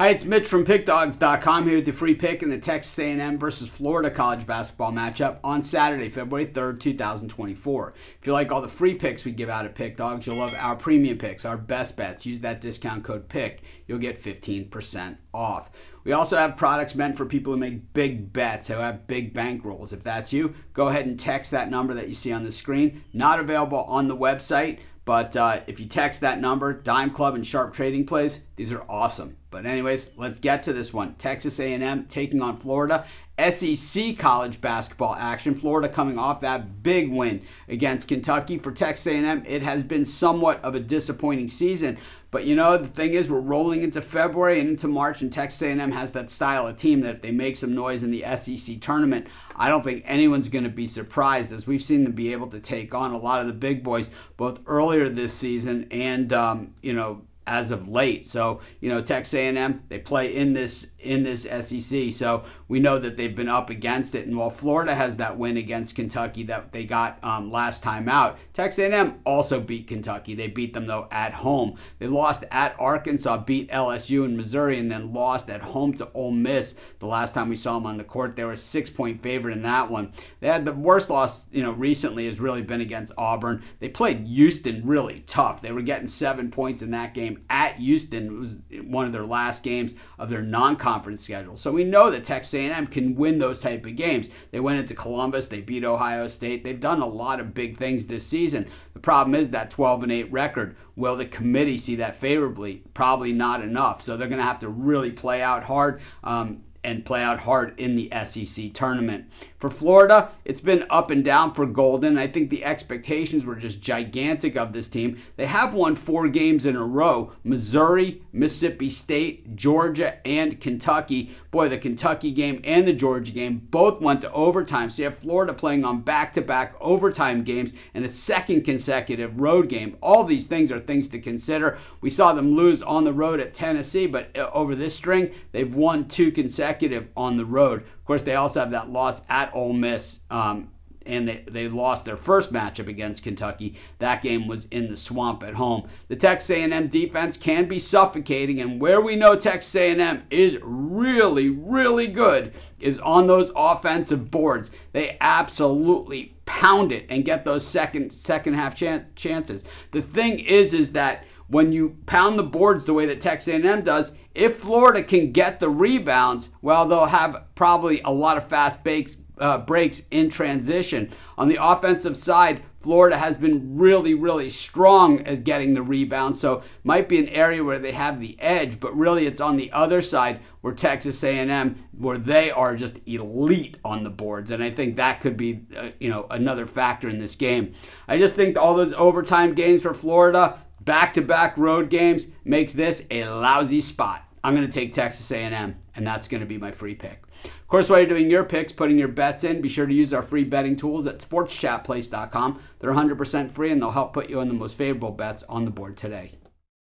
Hi, it's Mitch from PickDawgz.com here with your free pick in the Texas A&M versus Florida college basketball matchup on Saturday, February 3rd, 2024. If you like all the free picks we give out at PickDawgz, you'll love our premium picks, our best bets. Use that discount code PICK. You'll get 15% off. We also have products meant for people who make big bets, who have big bankrolls. If that's you, go ahead and text that number that you see on the screen. Not available on the website. But uh, if you text that number, Dime Club and Sharp Trading Plays, these are awesome. But anyways, let's get to this one. Texas A&M taking on Florida. SEC college basketball action. Florida coming off that big win against Kentucky. For Texas A&M, it has been somewhat of a disappointing season. But you know, the thing is, we're rolling into February and into March, and Texas A&M has that style of team that if they make some noise in the SEC tournament, I don't think anyone's going to be surprised, as we've seen them be able to take on a lot of the big boys both earlier this season and um, you know as of late. So you know, Texas A&M they play in this in this SEC, so we know that they've been up against it. And while Florida has that win against Kentucky that they got um, last time out, Texas A&M also beat Kentucky. They beat them though at home. They lost at Arkansas, beat LSU and Missouri, and then lost at home to Ole Miss. The last time we saw them on the court, they were a six-point favorite in that one. They had the worst loss, you know, recently has really been against Auburn. They played Houston really tough. They were getting seven points in that game at Houston. It was one of their last games of their non-conference schedule. So we know that Texas A&M can win those type of games. They went into Columbus, they beat Ohio State. They've done a lot of big things this season. The problem is that 12 and 8 record. Will the committee see that favorably? Probably not enough. So they're going to have to really play out hard. Um, and play out hard in the SEC tournament. For Florida, it's been up and down for Golden. I think the expectations were just gigantic of this team. They have won four games in a row Missouri, Mississippi State, Georgia, and Kentucky. Boy, the Kentucky game and the Georgia game both went to overtime. So you have Florida playing on back to back overtime games and a second consecutive road game. All these things are things to consider. We saw them lose on the road at Tennessee, but uh, over this string, they've won two consecutive on the road. Of course, they also have that loss at Ole Miss. Um, and they, they lost their first matchup against Kentucky. That game was in the swamp at home. The Texas A&M defense can be suffocating, and where we know Texas A&M is really, really good is on those offensive boards. They absolutely pound it and get those second second half chan- chances. The thing is, is that when you pound the boards the way that Texas A&M does, if Florida can get the rebounds, well, they'll have probably a lot of fast breaks, uh, breaks in transition. On the offensive side, Florida has been really, really strong at getting the rebound, so might be an area where they have the edge. But really, it's on the other side where Texas A&M, where they are just elite on the boards, and I think that could be, uh, you know, another factor in this game. I just think all those overtime games for Florida, back-to-back road games, makes this a lousy spot. I'm going to take Texas A&M, and that's going to be my free pick. Of course, while you're doing your picks, putting your bets in, be sure to use our free betting tools at sportschatplace.com. They're 100% free, and they'll help put you on the most favorable bets on the board today.